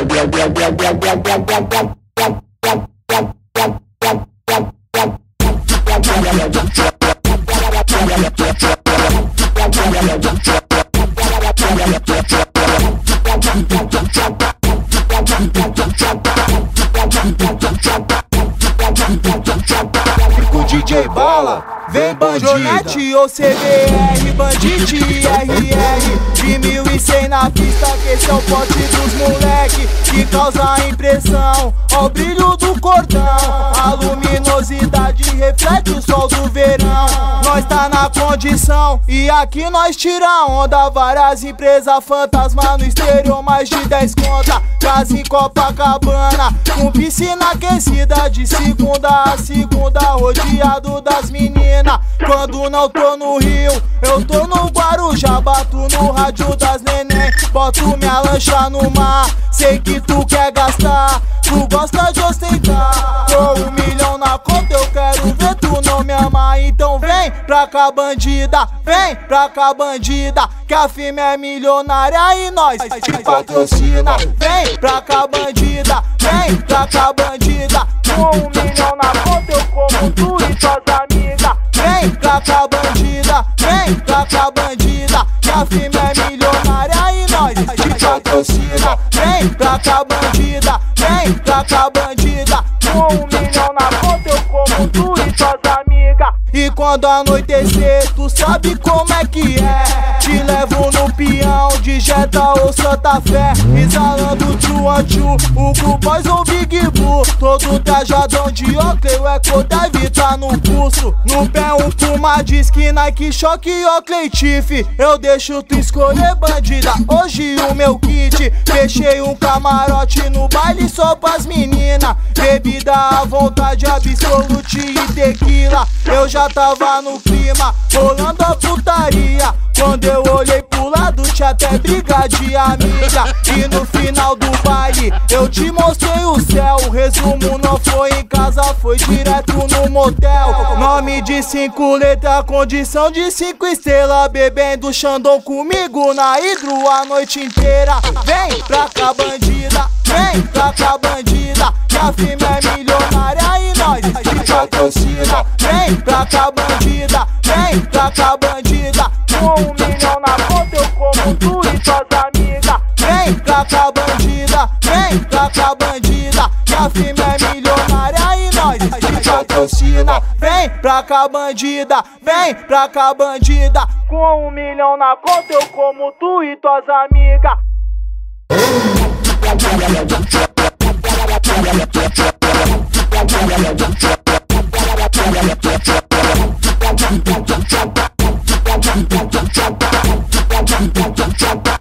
Com DJ Bala, vem bandida. Jonete ou CBR, Bandite RR De mil e cem na pista, que esse é o pote dos moleque Que causa impressão, na condição, e aqui nós tira onda Várias empresas fantasma no exterior, mais de 10 conta Casa em Copacabana, com piscina aquecida De segunda a segunda, rodeado das meninas. Quando não tô no Rio, eu tô no Guarujá Bato no rádio das neném, boto minha lancha no mar. Sei que tu quer gastar, tu gosta de ostentar. Com pra cá bandida, vem pra cá bandida Que a firma é milionária e nós te patrocina. Vem pra cá bandida, vem pra cá bandida. Com um milhão na conta eu como tu e tuas amigas. Vem pra cá bandida, vem pra cá bandida Que a firma é milionária e nós te patrocina. Vem pra cá bandida, vem pra cá bandida. Com um milhão na conta eu como tu e tuas Quando anoitecer tu sabe como é que é. Te levo no peão de Jetta ou Santa Fé. Exalando tchu, o Boys ou Big Blue Todo trajadão de Oakley, o Eco deve tá no pulso. No pé um Puma Disque, Nike Shock e Oakley Tiff Eu deixo tu escolher bandida, hoje o meu kit. Fechei um camarote no baile só pras menina Bebida à vontade, absolute e tequila. Eu já tava no clima, rolando a putaria. Quando eu olhei pro lado tinha até briga de amiga. E no final do baile eu te mostrei o céu. O resumo não foi em casa, foi direto no motel. Nome de cinco letras, condição de cinco estrelas. Bebendo Xandão comigo na hidro a noite inteira. Vem pra cá bandida, vem pra cá bandida A firma é milionária e nós te patrocina Vem pra cá bandida, vem pra cá bandida. Com um milhão na conta eu como tu e tuas amigas. Vem pra cá bandida, vem pra cá bandida. Que a firma é milionária e nós te patrocina Vem pra cá bandida, vem pra cá bandida. Com um milhão na conta eu como tu e tuas amigas jump, jump, jump, jump.